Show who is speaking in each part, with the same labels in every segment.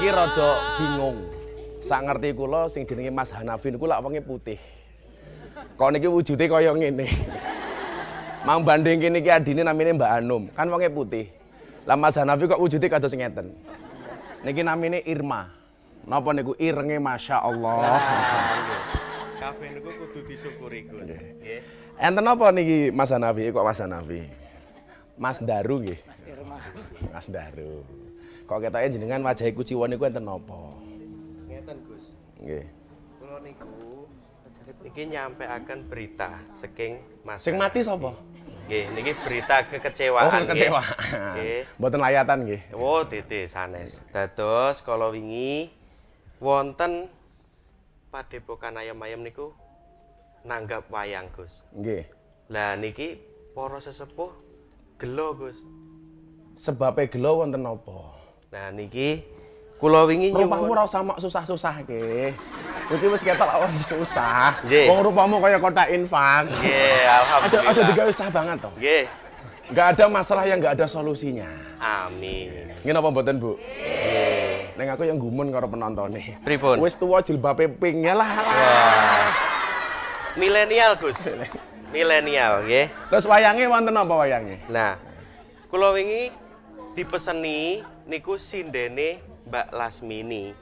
Speaker 1: Niki rada bingung. Sak ngerti kula sing jenenge Mas Hanafi niku lak wenge putih. Kok niki wujude kaya ngene. Mang banding kene iki adine namine Mbak Anum, kan wonge putih. Lah Mas Hanafi kok wujude kados ngeten. Niki namine Irma. Napa niku irenge Masya Allah.
Speaker 2: Kabeh niku kudu disyukuri, Gus. Nggih.
Speaker 1: Enten apa niki Mas Hanafi? Kok Mas Hanafi? Mas Daru nggih. Mas Irma. Mas Daru. Kok ketoke jenengan wajahe kuciwa niku enten napa?
Speaker 2: Ngeten, Gus.
Speaker 1: Nggih.
Speaker 2: Kula niku niki nyampeaken berita saking Mas.
Speaker 1: Sing mati sapa?
Speaker 2: Nggih, niki berita kekecewaan.
Speaker 1: Oh,
Speaker 2: nggih.
Speaker 1: kecewaan.
Speaker 2: Nggih.
Speaker 1: Mboten layatan nggih.
Speaker 2: Oh, tete sanes. Dados kala wingi wonten padepokan ayam-ayam niku nanggap wayang, Gus.
Speaker 1: Nggih.
Speaker 2: Lah niki para sesepuh gelo, Gus.
Speaker 1: Sebabe gelo wonten napa?
Speaker 2: Nah niki kula wingi
Speaker 1: Rupamu ora usah susah-susah nggih. Iki wis ketok ora susah.
Speaker 2: Nggih.
Speaker 1: Wong rupamu kaya kotak infak.
Speaker 2: Nggih, alhamdulillah.
Speaker 1: aja digawe usah banget toh.
Speaker 2: Nggih.
Speaker 1: Enggak ada masalah yang enggak ada solusinya.
Speaker 2: Amin.
Speaker 1: Ngene apa mboten, Bu? Neng aku yang gumun karo penontonnya.
Speaker 2: Pripun?
Speaker 1: Wis tuwa jilbabe pink ya lah.
Speaker 2: Milenial, Gus. Milenial, nggih.
Speaker 1: Terus wayange wonten apa wayange?
Speaker 2: Nah, kula wingi dipeseni niku sindene Mbak Lasmini.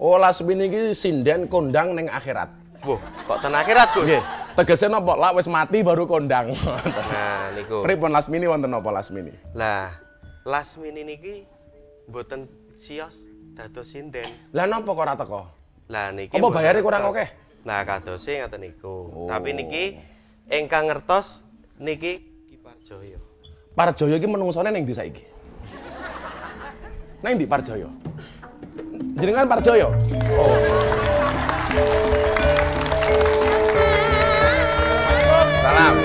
Speaker 1: Oh, Lasmini iki sinden kondang ning akhirat.
Speaker 2: Wah, kok ten akhirat, Gus?
Speaker 1: Nggih. Tegese napa? Lak wis mati baru kondang.
Speaker 2: Nah, niku.
Speaker 1: Pripun Lasmini wonten apa Lasmini?
Speaker 2: Lah, Lasmini niki mboten sios dados sinden.
Speaker 1: Lah napa kok ora teko?
Speaker 2: Lah niki
Speaker 1: Apa bayare kurang akeh?
Speaker 2: Nah, kadose ngaten niku.
Speaker 1: Oh.
Speaker 2: Tapi niki ingkang ngertos niki Ki Parjoyo.
Speaker 1: Parjoyo iki menungsone ning ndi saiki? Nang ndi Parjoyo? Jenengan Parjoyo? Oh.
Speaker 2: Salam.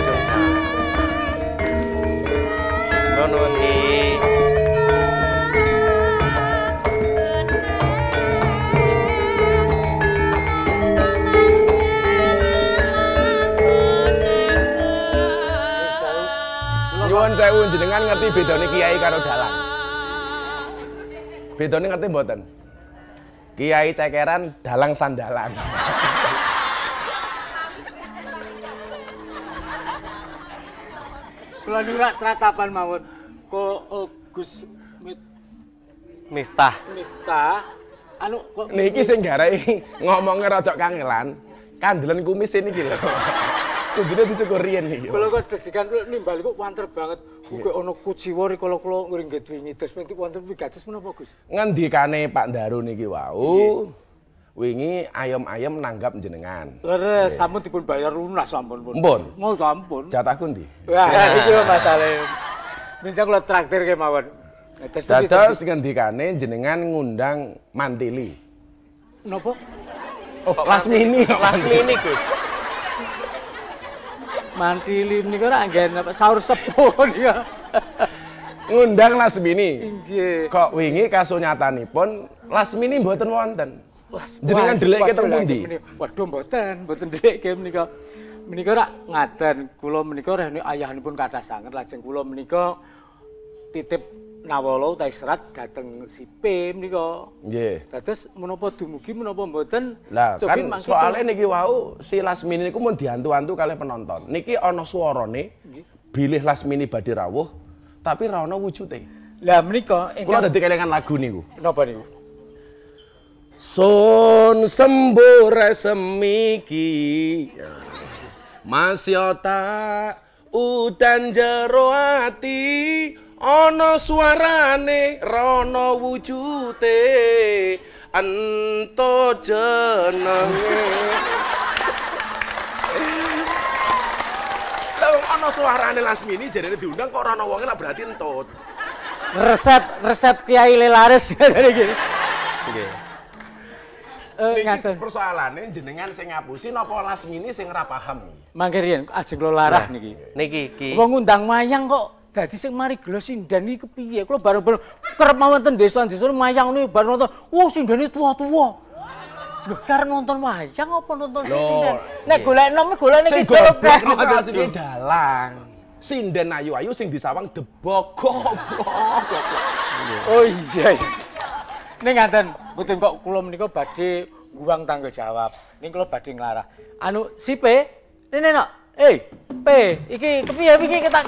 Speaker 2: Nuwun.
Speaker 1: Nyuwun sewu jenengan ngerti bedane kiai karo dalang. Bedane ngerti mboten? Kiai cekeran, dalang sandalan.
Speaker 3: Kula niku rak tratapan mawon. Ko oh, Gus Mit-
Speaker 2: Miftah.
Speaker 3: Miftah anu kok
Speaker 1: Niki sing garai ngomongnya rada kangelan. Kandelan kumis ini lho. Kudune dicukur riyen iki.
Speaker 3: Kula kok deg-degan kula nimbal kok wanter banget. Kok ana kuciwa ri kala kula ngringgit wingi terus menti wonten wigatos menapa Gus?
Speaker 1: Ngendikane Pak Daru niki wau. Wingi ayam-ayam nanggap jenengan.
Speaker 3: Leres sampun dipun bayar lunas sampun pun.
Speaker 1: Mpun.
Speaker 3: Mau sampun.
Speaker 1: Jatahku ndi?
Speaker 3: Wah, iki lho masalahe. Bisa kula traktir ke mawon. Terus pundi,
Speaker 1: Dados ngendikane jenengan ngundang Mantili.
Speaker 3: Napa?
Speaker 1: Oh, Lasmini.
Speaker 2: Lasmini, Gus.
Speaker 3: Mantili niku ora anggen apa sahur sepuh niku.
Speaker 1: Ngundang Lasmini.
Speaker 3: Nggih.
Speaker 1: Kok wingi kasunyatanipun Lasmini mboten wonten. Jenengan delekke teng
Speaker 3: waduh,
Speaker 1: pundi?
Speaker 3: Waduh mboten, mboten delekke menika. Menika rak ngaten, kula menika rene ayahanipun kathah sanget lajeng kula menika titip nawala utawi serat dhateng sipe menika.
Speaker 1: Nggih.
Speaker 3: Dados menapa dumugi menapa mboten
Speaker 1: Lah kan
Speaker 3: kula-
Speaker 1: niki wau si Lasmini niku mun diantu-antu kalih penonton. Niki ana swarane bilih Lasmini badhe rawuh tapi ra ana wujude.
Speaker 3: Lah menika
Speaker 1: Kula
Speaker 3: ingkang
Speaker 1: dadi kelingan lagu niku.
Speaker 3: napa niku?
Speaker 1: Sun sembure semiki Masya tak udan jero ati ana suarane rono wujute ento jenenge Lah ana suarane Lasmini jarene diundang kok ana wonge lah berarti entut.
Speaker 3: Resep resep Kiai Lelaris ngene iki.
Speaker 2: Nggih.
Speaker 3: Eh
Speaker 1: Niki
Speaker 3: ngaten.
Speaker 1: persoalane jenengan sing ngapusi napa Lasmini sing ora paham.
Speaker 3: Mangke riyen ajeng kula larah niki.
Speaker 2: Niki Ki.
Speaker 3: Wong ngundang wayang kok dadi sing mari gelo sindan iki kepiye? Kula bareng-bareng kerep mawon ten desa-desa wayang niku bareng nonton. Wah, sindane tua-tua. Lho, karep nonton wayang apa nonton
Speaker 1: Loh,
Speaker 3: sindan? Nek golek nom golek
Speaker 1: Sing
Speaker 3: iki
Speaker 1: dalang. Sinden ayu-ayu sing disawang debok goblok.
Speaker 3: Oh iya. iya. Ning ngaten, mboten kok kula menika badhe guwang tanggung jawab. Ning kula badhe nglarah. Anu si P, rene nok. Eh, P, iki kepiye iki kita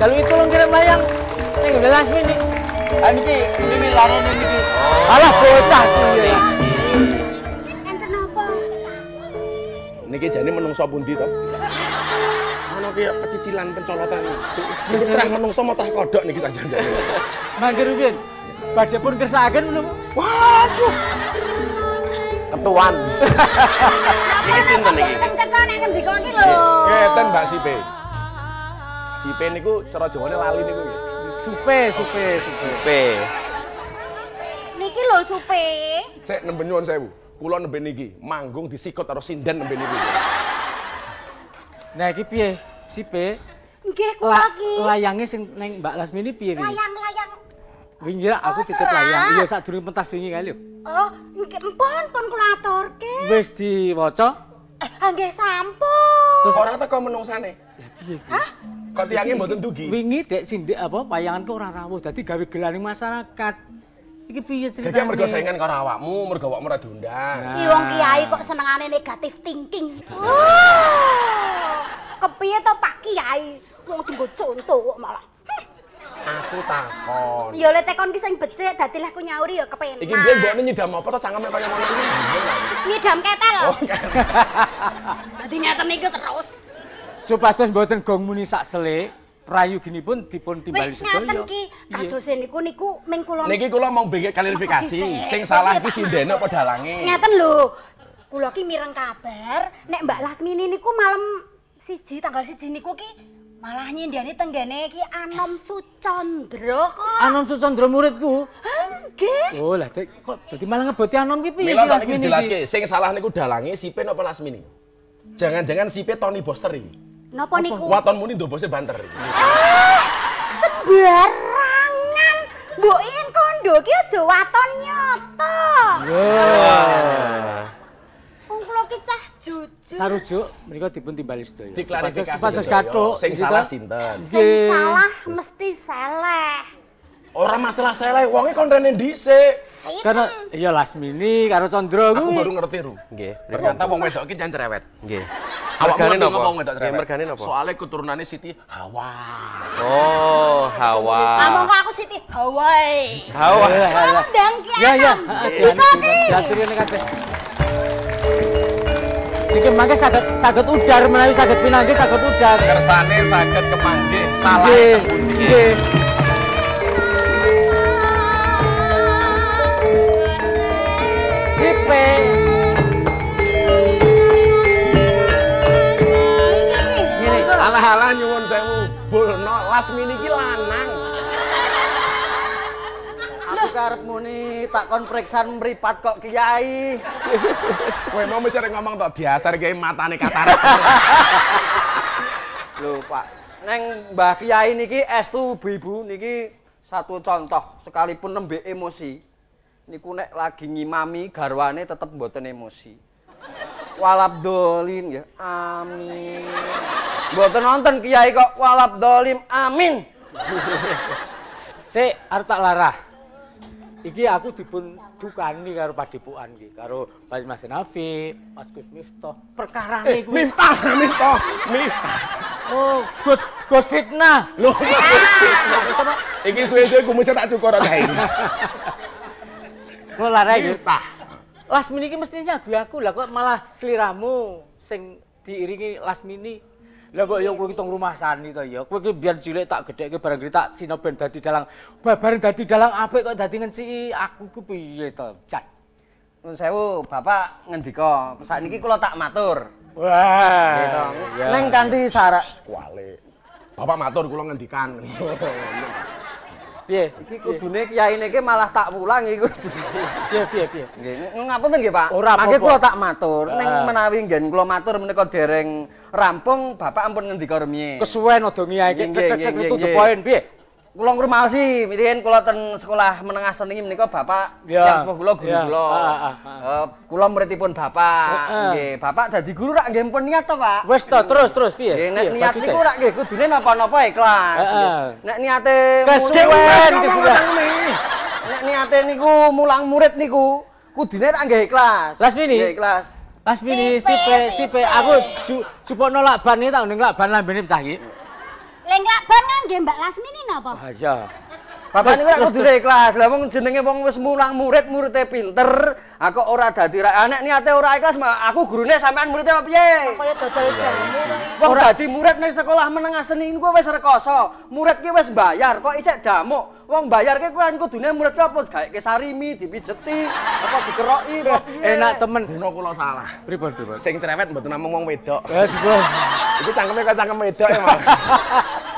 Speaker 3: jalu itu kirim layang ning ngelas mini. Ah niki niki larane niki. Alah bocah kuwi.
Speaker 4: Enten apa?
Speaker 1: Niki jane menungso pundi to? Ono ki pecicilan pencolotan. Iki terah menungso mau tah kodok niki saja jane.
Speaker 3: Mangger rugen. Badhe pun kersakaken belum?
Speaker 1: Waduh. Ketuan.
Speaker 2: Iki sinten iki?
Speaker 4: Sing cetha nek ngendika iki lho.
Speaker 1: Ngeten Mbak Sipe. Sipe niku cara Jawane lali niku nggih.
Speaker 3: Supe, supe, supe.
Speaker 2: P.
Speaker 4: Niki lho supe.
Speaker 1: Sik nembe nyuwun sewu. Kula nembe niki manggung disikut karo sinden nembe niku.
Speaker 3: Nah iki piye? Sipe
Speaker 4: Nggih kula
Speaker 3: la,
Speaker 4: iki.
Speaker 3: layange sing ning Mbak Lasmini piye?
Speaker 4: Layang-layang.
Speaker 3: Wingi ra aku
Speaker 4: Oh,
Speaker 3: layang. Iya sadurunge pentas wingi kali lho.
Speaker 4: Oh, empun pun kula aturke.
Speaker 3: Wis diwaca?
Speaker 4: Eh, ah, nggih sampun.
Speaker 1: Terus ora teko menungsane.
Speaker 3: Piye?
Speaker 4: Hah?
Speaker 1: Kok tiyange mboten dugi?
Speaker 3: Wingi dek sindik apa wayangan kok ora rawuh dadi gawe gelaning masyarakat. Iki piye ceritane?
Speaker 1: Gagah mergo saingan karo awakmu, mergo awakmu ora diundang.
Speaker 4: Iki wong kiai kok senengane negatif thinking. Wah. Kepiye to Pak Kiai? Wong dienggo contoh kok malah.
Speaker 1: Aku takon.
Speaker 4: Ya le tekon ki sing becik dadi lah aku nyauri ya kepenak.
Speaker 1: Iki mbien mbokne nyidam apa to cangkeme kaya ngono iki?
Speaker 4: Nyidam ketel.
Speaker 1: Oh, kan.
Speaker 4: Dadi nyata niku terus.
Speaker 3: Supados mboten gong muni sak sele, prayoginipun dipun timbali
Speaker 4: ngaten
Speaker 3: sedaya.
Speaker 4: ki
Speaker 3: Iya.
Speaker 4: kadose niku niku ming kula
Speaker 1: Niki kula mau bikin klarifikasi. Sing salah iki sindene apa dalange?
Speaker 4: Ngeten lho. Kula ki mireng kabar nek Mbak Lasmini niku malam siji tanggal siji niku ki malah nyindani tenggene ki Anom Sucandra kok.
Speaker 3: Anom Susandra muridku.
Speaker 4: Nggih.
Speaker 3: Oh lah kok dadi malah ngeboti anom ki piye
Speaker 1: Mila
Speaker 3: si
Speaker 1: saiki
Speaker 3: Lasmini iki?
Speaker 1: dijelaske, sing salah niku dalange Sipe napa Lasmini? Jangan-jangan Sipe Tony Boster iki.
Speaker 4: Napa niku?
Speaker 1: Waton muni ndobose banter.
Speaker 4: Ah, sembarangan. Mbok yen kondo ki aja waton nyoto. Wong kula ki cah jujur.
Speaker 3: Sarujuk menika dipun timbali sedaya.
Speaker 1: Diklarifikasi.
Speaker 3: Supados
Speaker 1: sedaya.
Speaker 3: kathok.
Speaker 1: Sing
Speaker 3: gitu
Speaker 1: salah
Speaker 3: kan?
Speaker 1: sinten?
Speaker 4: Sing salah mesti seleh.
Speaker 1: Ora masalah salah, wonge kon rene dhisik.
Speaker 3: Karena iya Lasmini karo Condro
Speaker 1: Aku baru ngerti, Ru.
Speaker 2: Nggih.
Speaker 1: Ternyata wong wedok iki jan cerewet.
Speaker 2: Nggih.
Speaker 1: Awakmu ngerti
Speaker 2: napa?
Speaker 1: ngomong wedok cerewet.
Speaker 2: mergane napa?
Speaker 1: Soale keturunane Siti Hawa.
Speaker 2: Oh, Hawa.
Speaker 4: Among aku Siti Hawaii.
Speaker 2: Hawa.
Speaker 3: Alah.
Speaker 4: Ndang ki.
Speaker 3: Ya ya.
Speaker 4: Sedika ki.
Speaker 3: Daturine kabeh. Niki mangke saged saged udar menawi saged pinanggih saged udar.
Speaker 1: Kersane saged kepanggih salah
Speaker 3: Nggih. Sipe. Ngene.
Speaker 1: Alah-alah nyuwun sewu. Bulno Lasmini ki lanang.
Speaker 5: Karep muni takon periksan mripat kok kiai.
Speaker 1: Kowe mau mencari ngomong tok diasar kiai matane katarak.
Speaker 5: Lho, Pak. Neng Mbah Kiai niki estu ibu-ibu niki satu contoh sekalipun nembe emosi. Niku nek lagi ngimami garwane tetep mboten emosi. Walab dolin ya. Amin. Mboten nonton Kiai kok walab dolim. Amin.
Speaker 3: Sik arep tak larah. Iki aku dipun dukani karo Padepokan iki, karo Pak Mas Nafi, Mas Gus Miftah. Perkarane kuwi.
Speaker 1: Miftah, Miftah, Miftah.
Speaker 3: Oh, good Gus fitnah.
Speaker 1: Lho, iki suwe-suwe kumise tak cukur kae.
Speaker 3: Kula larah iki.
Speaker 1: Miftah.
Speaker 3: Lasmini iki mestinya nyagu aku lah kok malah sliramu sing diiringi Lasmini. Lah kok ya kowe rumah sani to ya. Kowe ki biar cilik tak gedhekke barang gede tak sinoben dadi dalang. Babar dadi dalang apik kok dadi ngensiki aku ku piye to, Cat.
Speaker 5: Nun sewu, Bapak ngendika, sakniki kula tak matur.
Speaker 3: Wah.
Speaker 5: Gitu.
Speaker 3: iya.
Speaker 5: Neng kanthi syarat
Speaker 1: Kuale. Bapak matur kula ngendikan.
Speaker 3: Piye?
Speaker 5: iki kudune kiai niki malah tak pulang iku.
Speaker 3: Piye piye piye.
Speaker 5: Nggih, ng- ngapunten nggih, Pak. Mangke kula tak matur, ning
Speaker 3: Ah.
Speaker 5: menawi nggen kula matur menika dereng rampung, Bapak ampun ngendika rumiyin.
Speaker 3: Kesuwen ado ngiyae iki
Speaker 5: Nggih,
Speaker 3: tek tek
Speaker 5: nggih,
Speaker 3: tek
Speaker 5: nggih,
Speaker 3: to the point piye?
Speaker 5: Kula ngrumaosi, mriyen kula ten sekolah menengah seni menika Bapak
Speaker 3: Ya.
Speaker 5: yang sepuh kula guru
Speaker 3: Ya.
Speaker 5: kula.
Speaker 3: Ah, ah, ah.
Speaker 5: Eh, kula muridipun Bapak.
Speaker 3: Heeh.
Speaker 5: Nggih, Bapak dadi guru rak nggih pun niat to, Pak.
Speaker 3: Wis to terus terus piye?
Speaker 5: Nggih, nek niat niku rak nggih kudune napa-napa ikhlas.
Speaker 3: Heeh.
Speaker 5: Nggih. Nek niate
Speaker 3: Kesuwen, kesuwen.
Speaker 5: nek niate niku mulang murid niku kudune tak nggih ikhlas.
Speaker 3: Lasmini?
Speaker 5: Nggih ikhlas.
Speaker 3: Lasmini Sipe,
Speaker 4: sipe
Speaker 3: aku ju- jupukno lakban iki tak ning lakban lambene pecah iki.
Speaker 4: Leng lakban ngangge Mbak Lasmini napa?
Speaker 3: Ah iya.
Speaker 5: Bapak niku
Speaker 3: Terus,
Speaker 5: lak kudune ikhlas. Lah wong jenenge wong wis mulang murid, muridé pinter, aku ora dadi ra nek niate ora ikhlas, aku gurune sampean muridé apa piye?
Speaker 4: Kaya dodol jamu to.
Speaker 5: Wong dadi murid ning sekolah menengah seni niku wis rekoso. Murid ki wis bayar, kok isih damuk. Wong bayar ki kuwi kudune murid ki apa gaeke sarimi, dipijeti, apa dikeroki, piye?
Speaker 3: Enak temen.
Speaker 1: Dino kula salah.
Speaker 3: Pripun pripun?
Speaker 1: Sing cerewet mboten namung wong wedok.
Speaker 3: Ya jebul.
Speaker 1: Iku cangkeme kaya cangkem wedok ya malah.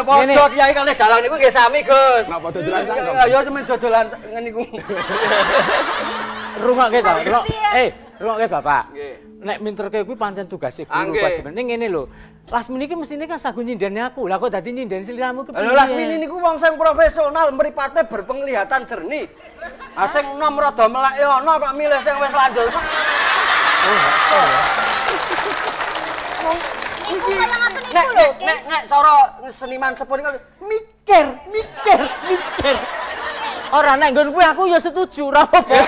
Speaker 5: Eh podo kiai kalih dalang niku nggih sami, Gus.
Speaker 1: Napa dodolan cangkem?
Speaker 5: Ya ya semen dodolan ngene niku.
Speaker 3: Rungokke to. Rungok. Eh, rungokke Bapak.
Speaker 5: Nggih.
Speaker 3: Nek minterke kuwi pancen tugase
Speaker 5: Ah,
Speaker 3: guru kewajiban. Ning ngene lho. Lasmini iki mestine kan sagu nyindeni aku. Lah kok dadi nyindeni sliramu ki
Speaker 5: Lho Lasmini niku wong sing profesional, mripate berpenglihatan jernih. Ah sing enom rada melek ya ana kok milih sing wis lanjut. Iki
Speaker 4: kaya ngoten niku
Speaker 5: nek nek nek nek cara seniman sepuh niku mikir, mikir, mikir.
Speaker 3: Ora nek nggon kuwi aku ya setuju ora apa-apa.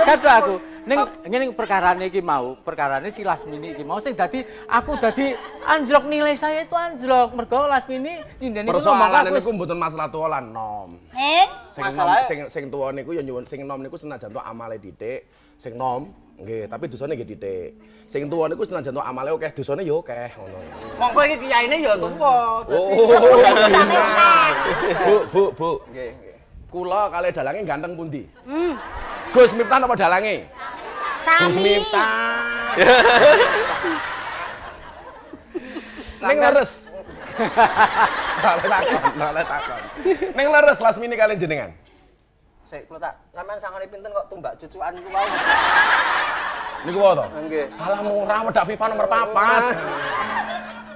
Speaker 3: Kadang aku. Ning ngene perkarane iki mau, perkarane si Lasmini iki mau. Sing dadi aku dadi anjlok nilai saya itu anjlok. Mergo Lasmini nyindeni ku ngomong
Speaker 1: Persoalan
Speaker 3: aku
Speaker 1: niku mboten masalah tuwa lan nom.
Speaker 4: Neng,
Speaker 1: Sing nom, sing sing tuwa niku ya nyuwun sing nom niku senajan to amale didik, sing nom nggih, tapi dosane nggih didik. Sing tuwa niku senajan to amale akeh, dosane ya akeh ngono.
Speaker 5: Monggo iki kiyaine ya tuwa.
Speaker 1: Oh,
Speaker 4: akeh.
Speaker 1: Bu, bu, bu.
Speaker 5: Nggih, nggih.
Speaker 1: Kula kalih dalange ganteng pundi?
Speaker 4: Hmm.
Speaker 1: Gus Miftah napa dalange? Gus
Speaker 4: Sami.
Speaker 1: Miftah. Ning leres. Balik takon, balik takon. Ning leres Lasmini kalian jenengan.
Speaker 5: Sik kula tak sampean sangane pinten kok tumbak cucukan niku wae.
Speaker 1: Niku wae to?
Speaker 5: Nggih.
Speaker 1: Alah murah wedak FIFA nomor papat.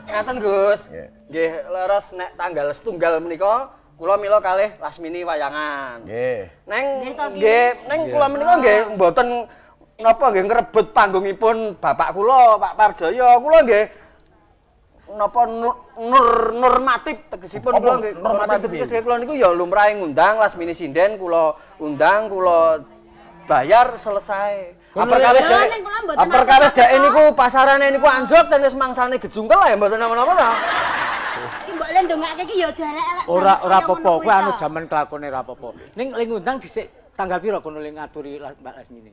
Speaker 5: Ngaten Gus.
Speaker 1: Nggih.
Speaker 5: Nggih, leres nek tanggal setunggal menika kula mila kalih Lasmini wayangan.
Speaker 1: Nggih.
Speaker 5: Neng
Speaker 4: Nggih,
Speaker 5: neng kula menika nggih mboten napa nggih ngrebut panggungipun bapak kula, Pak Parjaya. Kula nggih napa nur, nur normatif tegesipun kula nggih
Speaker 1: normatif
Speaker 5: tegese kula niku ya lumrahe ngundang Lasmini sinden kula undang kula bayar selesai. Perkawis dek, perkawis dek niku pasarane niku anjlok ten wis mangsane gejungkel lah ya mboten napa-napa ta.
Speaker 4: Ki mbok le ndongake ki ya jare elek.
Speaker 3: Ora ora apa-apa,
Speaker 4: kuwi
Speaker 3: anu
Speaker 4: to.
Speaker 3: jaman kelakone ora apa-apa. Ning ling ngundang dhisik tanggal piro kono ling ngaturi Las- Mbak Lasmini?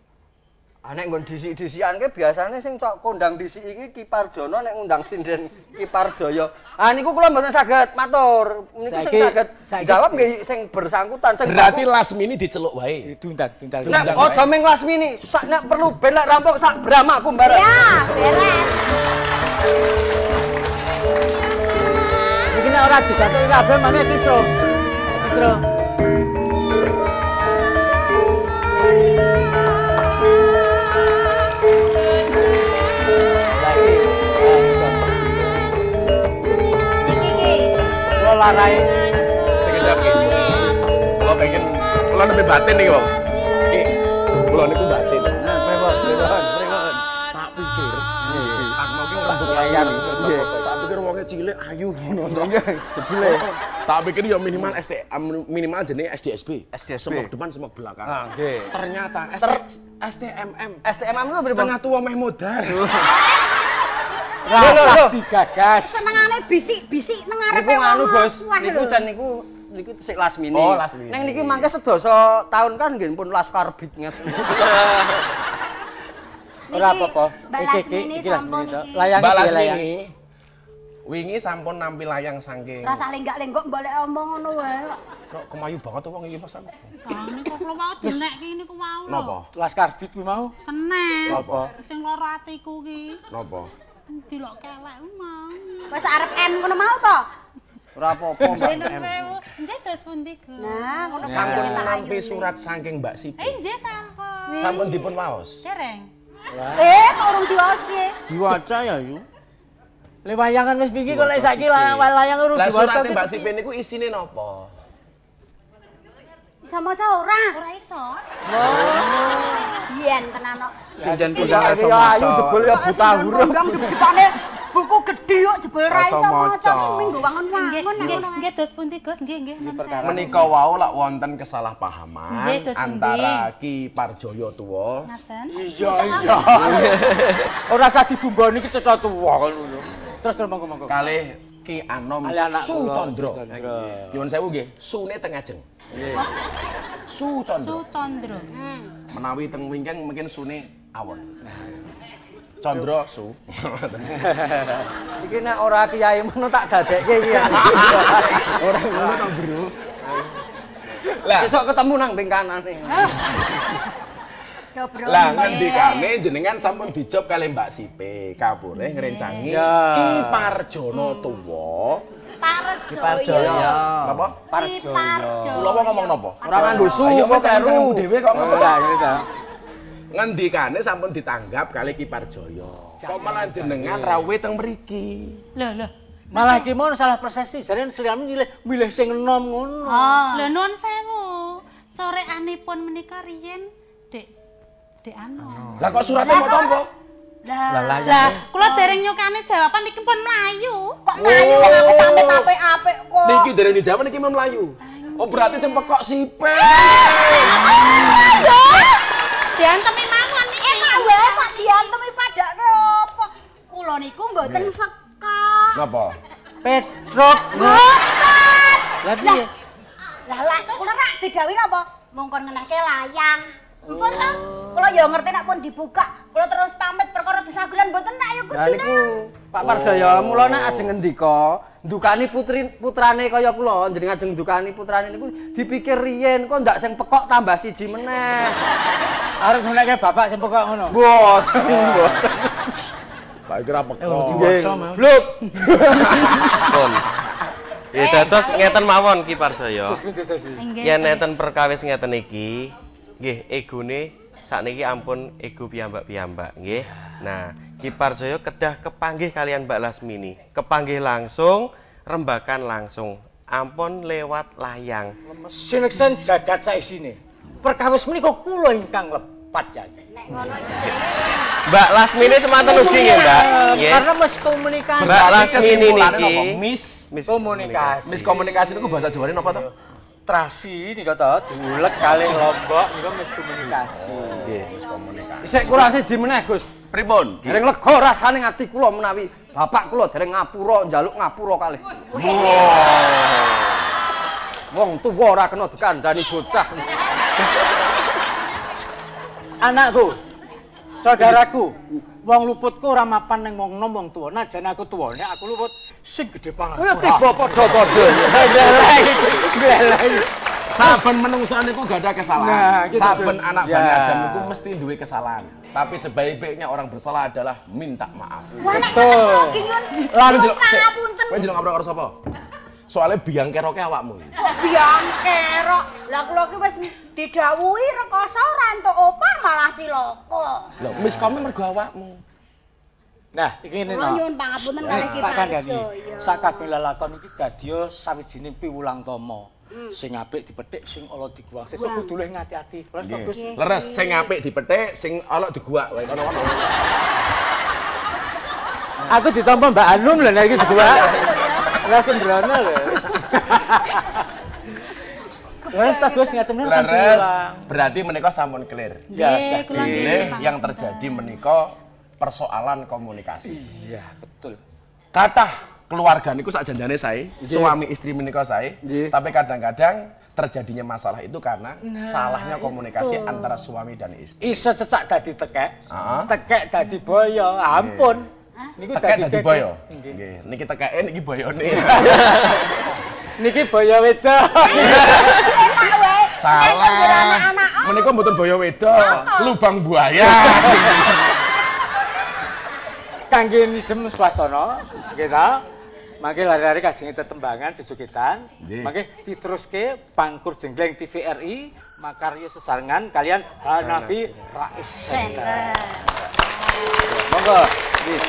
Speaker 5: Ah nek nggon disik-disikan ke biasane sing cok kondang disik iki Ki Parjono nek ngundang sinden Ki Parjaya. Ah niku kula mboten saged matur. Niku sing saged jawab nggih sing bersangkutan sing
Speaker 1: Berarti Lasmini diceluk wae.
Speaker 3: Ditundang, tundang.
Speaker 5: Nek aja ming Lasmini, sak nek perlu ben nek rampok sak bramaku bareng.
Speaker 4: Ya, beres.
Speaker 3: Iki nek ora digatuk kabeh mangke kisro. Kisro. Larai
Speaker 1: Sekedar iki. Kula pengen kula nembe batin iki, Bang. Kula niku batin.
Speaker 5: Nah, pripun? Pripun? Pripun?
Speaker 1: Tak pikir. Kan mau ki rembug
Speaker 3: Layar.
Speaker 1: Lasmini. Tak pikir wonge cilik ayu ngono to. Jebule. Tak pikir ya minimal ST minimal jenenge SDSB.
Speaker 5: SDSB.
Speaker 1: Semok depan semok belakang.
Speaker 5: Ah, nggih.
Speaker 1: Ternyata
Speaker 5: Ter-
Speaker 1: STMM.
Speaker 5: STMM ku pripun?
Speaker 1: Setengah tua meh modal.
Speaker 3: rasa digagas.
Speaker 4: Senengane bisik-bisik nang arepe
Speaker 5: Niku nganu,
Speaker 4: wong.
Speaker 5: Bos. Niku
Speaker 4: lho.
Speaker 5: jan niku niku sik Lasmini.
Speaker 1: Oh, Lasmini.
Speaker 5: Neng niki mangke sedasa tahun kan nggih pun Laskar Beat ngeten.
Speaker 3: Ora apa-apa. Iki iki iki
Speaker 4: sampun
Speaker 3: Lasmini. to.
Speaker 4: iki.
Speaker 3: Layangi?
Speaker 1: wingi sampun nampil layang saking
Speaker 4: Rasa lenggak-lenggok mbok omong ngono wae.
Speaker 1: kok kemayu banget wong iki Mas aku.
Speaker 6: Nah, niku kula mau denek ki niku mau lho.
Speaker 1: Napa?
Speaker 3: Laskar Beat kuwi mau.
Speaker 6: Senes.
Speaker 1: Apa?
Speaker 6: Sing lara atiku ki.
Speaker 1: Napa?
Speaker 6: Dilok kelek ku mau.
Speaker 4: Wis arep M ngono mau to?
Speaker 5: Ora apa-apa, Mbak.
Speaker 6: Nggih dos pundi, Gus?
Speaker 4: Nah, ngono
Speaker 1: Sampun
Speaker 4: kaya
Speaker 1: nampi surat saking Mbak Sipi.
Speaker 6: Eh, nggih sampun.
Speaker 1: Sampun dipun waos.
Speaker 6: Dereng.
Speaker 4: Eh, kok urung diwaos piye?
Speaker 7: Diwaca ya yu.
Speaker 3: Le wayangan wis pinggir kok lek saiki layang layang urung
Speaker 1: Lah
Speaker 3: diwaca.
Speaker 1: surate Mbak Sipi niku isine napa?
Speaker 4: Bisa maca ora?
Speaker 6: Ora iso.
Speaker 4: Biyen tenan kok.
Speaker 7: Sinten
Speaker 5: Ya
Speaker 7: kuliah
Speaker 5: iki ya ayu jebul ya buta huruf.
Speaker 4: Ndang dipane buku gede kok jebul ra
Speaker 1: Rasa
Speaker 4: iso maca
Speaker 1: maca.
Speaker 4: ki minggu wangun
Speaker 6: Nggih,
Speaker 4: wangun
Speaker 6: nggih, nggih dos pundi Gus? Nggih, nggih.
Speaker 1: Menika wau lak wonten kesalahpahaman antara Ki Parjoyo tuwa.
Speaker 3: Iya, iya. Ora usah dibumboni ki cetha tuwa ngono terus monggo monggo.
Speaker 1: kalih Ki Anom. Sucandra. Nyuwun sewu nggih, sune teng ajeng. Sucandra.
Speaker 6: Sucandra.
Speaker 1: Menawi teng wingking mungkin sune awon. Candra su.
Speaker 5: Iki nek ora kiai mono tak dadekke iki. ya.
Speaker 1: Ora ngono to, Bro. Lah,
Speaker 5: Besok ketemu nang ping kanane.
Speaker 4: Do bro.
Speaker 1: Lah ngendikane jenengan sampun dijob kali Mbak Sipe, kapure ngrencangi
Speaker 3: Iya.
Speaker 1: Ki Parjono tuwa.
Speaker 4: Parjoyo.
Speaker 1: Napa?
Speaker 4: Ki Parjoyo.
Speaker 1: Kula mau ngomong napa?
Speaker 5: Ora nganggo su
Speaker 1: Ayo
Speaker 5: apa peru.
Speaker 1: dhewe kok ngomong.
Speaker 3: Ora ngene ta.
Speaker 1: Ngendikane sampun ditanggap kali Ki Parjoyo. Kok malah jenengan rawe teng mriki.
Speaker 6: Lho, lho.
Speaker 3: Malah iki mau salah persepsi, jare seliyane milih milih sing enom ngono.
Speaker 4: Ah.
Speaker 6: Lho nuwun sewu. Sorekanipun menika riyen Dek Dek Ano.
Speaker 1: Lah kok suratnya mau tompo?
Speaker 4: Lah,
Speaker 6: Lah, kula dereng nyukani jawaban iki pun mlayu.
Speaker 4: kok mlayu wong aku pamit apik-apik kok.
Speaker 1: Niki dereng dijawab niki mau melayu. Oh berarti sing pekok sipe.
Speaker 6: Diantemi mawon niki.
Speaker 4: Enak wae kok diantemi padake apa? Kula niku mboten fekak.
Speaker 1: Napa?
Speaker 3: Petruk.
Speaker 4: Boten.
Speaker 3: Lah piye?
Speaker 4: Lah lah, kula rak digawe napa? Mongkon ngenehke layang. Ampun to. Kula ya ngerti nek pun dibuka, kula terus pamit perkara disagulan mboten nek ya
Speaker 5: Lah niku
Speaker 4: kudune.
Speaker 5: Pak Parjaya, mula nek ajeng ngendika, ndukani putri putrane kaya kula, jeneng ajeng ndukani putrane niku dipikir riyen kok ndak sing pekok tambah siji meneh.
Speaker 3: Arep ngene bapak sing pokok ngono.
Speaker 5: Mboten.
Speaker 1: Tak kira pekok.
Speaker 5: Bluk.
Speaker 2: Pun. Ya dados ngeten mawon Ki Parjaya. Yen neten perkawis ngeten iki, nggih egone sakniki ampun ego piyambak-piyambak nggih. Nah, Ki Parjaya kedah kepanggih kalian Mbak Lasmini. Kepanggih langsung, rembakan langsung. Ampun lewat layang.
Speaker 3: Sineksen jagat saisine. Perkawis menika kula ingkang lepat ya.
Speaker 4: Nek ngono iki.
Speaker 2: Mbak Lasmini semanten ugi nggih, Mbak. Nggih.
Speaker 3: Karena mes komunikasi.
Speaker 2: Mbak Lasmini niki.
Speaker 1: napa? Miss
Speaker 2: Miss
Speaker 3: komunikasi.
Speaker 1: miskomunikasi niku bahasa Jawane napa to?
Speaker 3: Trasi nika to, diulek kali lombok niku miskomunikasi.
Speaker 1: Nggih, miskomunikasi.
Speaker 5: Isik kurang siji meneh, Gus.
Speaker 1: Pripun?
Speaker 5: Dereng lega rasane ati kula menawi bapak kula dereng ngapura njaluk ngapura kalih. Wong tuwa ora kena dikandani bocah.
Speaker 3: Anakku, saudaraku, wong luputku ora mapan ning wong nom wong tuwa. Najan aku tuwa, nek aku luput sing gedhe pangan.
Speaker 5: Kaya tiba padha-padha.
Speaker 1: Saben menungso niku gak ada
Speaker 3: Nah,
Speaker 1: kesalahan.
Speaker 3: gitu,
Speaker 1: Saben
Speaker 3: Gus.
Speaker 1: anak
Speaker 3: Ya.
Speaker 1: Bani Adam mesti duwe kesalahan. Tapi sebaik-baiknya orang bersalah adalah minta maaf.
Speaker 3: Betul.
Speaker 4: kok.
Speaker 1: Lan
Speaker 4: pangapunten.
Speaker 1: Kowe jeneng ngapura karo sapa? Soale biang keroke awakmu.
Speaker 4: Kok biang kerok. Lah kula ki wis didhawuhi rekoso ora entuk opah malah cilaka.
Speaker 1: Lho, miskome mergo awakmu.
Speaker 3: Nah, iki ngene no.
Speaker 4: nyuwun pangapunten kalih Ki
Speaker 3: Pak Kandhani,
Speaker 4: Parjo.
Speaker 3: sakabeh lelakon iki dadya sawijining piwulang tama. Sing apik dipethik, sing ala diguwang. Sesuk kudu luwih ngati-ati. Terus bagus.
Speaker 1: Leres sing apik dipethik, sing ala diguak wae kono-kono.
Speaker 3: Aku ditampa Mbak Anum lho nek iki diguwak. Lah sembrono lho. Leres ta Gus ngaten niku
Speaker 1: Leres berarti menika sampun clear.
Speaker 3: Ya, sudah
Speaker 1: yang terjadi menika persoalan komunikasi.
Speaker 3: Iya, betul.
Speaker 1: Kata keluarga niku sak janjane sae, suami istri menika sae,
Speaker 5: Nggih.
Speaker 1: tapi kadang-kadang terjadinya masalah itu karena salahnya komunikasi antara suami dan istri.
Speaker 3: Iso cecak dadi tekek.
Speaker 1: Heeh.
Speaker 3: Tekek dadi boyo. Ampun. Niku
Speaker 1: Tekek dadi boyo.
Speaker 3: Nggih.
Speaker 1: Niki tekeke niki boyone.
Speaker 3: Niki boyo wedok.
Speaker 4: Nek
Speaker 1: Salah. Menika mboten boyo wedok, lubang buaya.
Speaker 3: Kangge nidem swasana, kita Mangke lari-lari kasih tetembangan sejukitan.
Speaker 1: Nggih.
Speaker 3: Mangke diteruske pangkur jenggleng TVRI Makarya Sesarengan kalian Hanafi Rais Center. Monggo. Nggih.